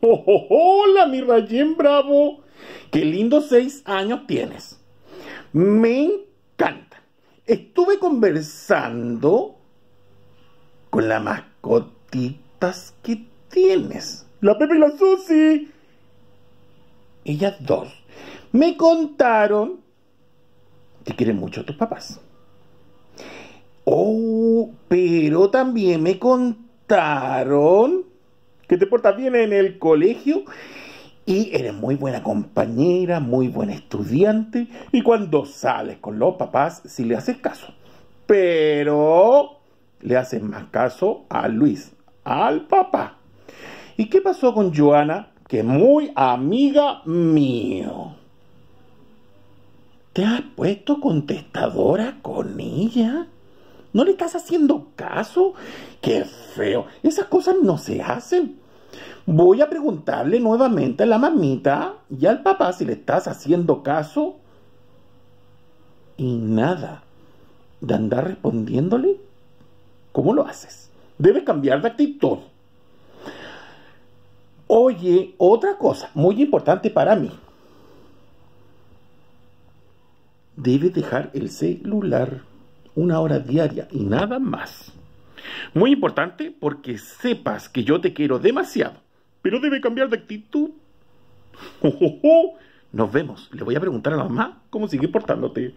Oh, hola, mi Rayén Bravo. Qué lindo seis años tienes. Me encanta. Estuve conversando con las mascotitas que tienes. La Pepe y la Susi. Ellas dos me contaron que quieren mucho a tus papás. Oh, pero también me contaron que te portas bien en el colegio y eres muy buena compañera, muy buena estudiante y cuando sales con los papás sí le haces caso. Pero le haces más caso a Luis, al papá. ¿Y qué pasó con Joana, que es muy amiga mío? ¿Te has puesto contestadora con ella? ¿No le estás haciendo caso? ¡Qué feo! Esas cosas no se hacen. Voy a preguntarle nuevamente a la mamita y al papá si le estás haciendo caso. Y nada de andar respondiéndole. ¿Cómo lo haces? Debes cambiar de actitud. Oye, otra cosa muy importante para mí. Debes dejar el celular una hora diaria y nada más. Muy importante porque sepas que yo te quiero demasiado, pero debe cambiar de actitud. Nos vemos. Le voy a preguntar a la mamá cómo sigue portándote.